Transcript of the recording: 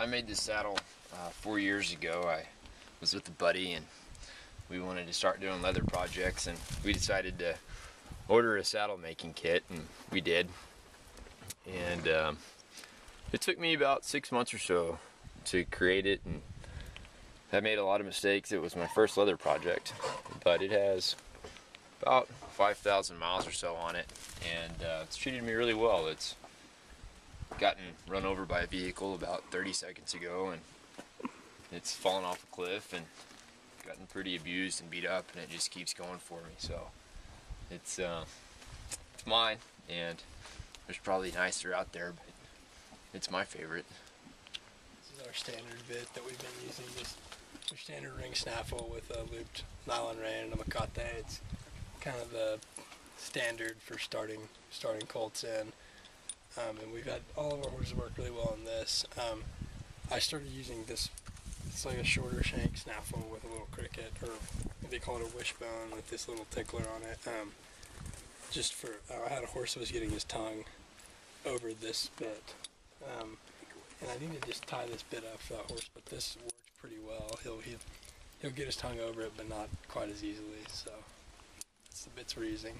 I made this saddle uh, four years ago. I was with a buddy and we wanted to start doing leather projects and we decided to order a saddle making kit and we did. And um, it took me about six months or so to create it and I made a lot of mistakes. It was my first leather project, but it has about 5,000 miles or so on it and uh, it's treated me really well. It's gotten run over by a vehicle about 30 seconds ago and it's fallen off a cliff and gotten pretty abused and beat up and it just keeps going for me so it's uh, it's mine and there's probably nicer out there but it's my favorite This is our standard bit that we've been using, just our standard ring snaffle with a looped nylon rein and a mecate. It's kind of the standard for starting starting colts in. Um, and we've had all of our horses work really well on this. Um, I started using this. It's like a shorter shank snaffle with a little cricket, or they call it a wishbone with this little tickler on it. Um, just for uh, I had a horse that was getting his tongue over this bit, um, and I need to just tie this bit up for that horse. But this works pretty well. He'll he'll he'll get his tongue over it, but not quite as easily. So that's the bits we're using.